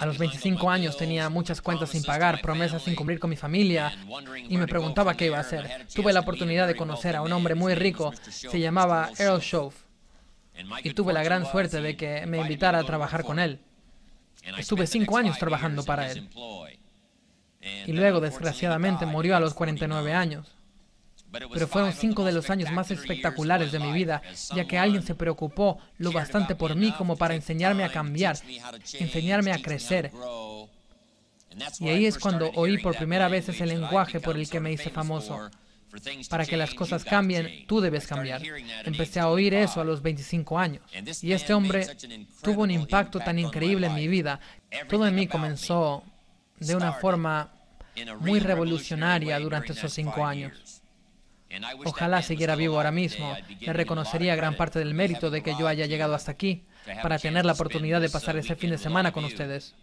A los 25 años tenía muchas cuentas sin pagar, promesas sin cumplir con mi familia y me preguntaba qué iba a hacer. Tuve la oportunidad de conocer a un hombre muy rico, se llamaba Earl Shove, y tuve la gran suerte de que me invitara a trabajar con él. Estuve cinco años trabajando para él. Y luego, desgraciadamente, murió a los 49 años. Pero fueron cinco de los años más espectaculares de mi vida, ya que alguien se preocupó lo bastante por mí como para enseñarme a cambiar, enseñarme a crecer. Y ahí es cuando oí por primera vez ese lenguaje por el que me hice famoso. Para que las cosas cambien, tú debes cambiar. Empecé a oír eso a los 25 años. Y este hombre tuvo un impacto tan increíble en mi vida. Todo en mí comenzó de una forma muy revolucionaria durante esos cinco años. Ojalá siguiera vivo ahora mismo. Le reconocería gran parte del mérito de que yo haya llegado hasta aquí para tener la oportunidad de pasar ese fin de semana con ustedes.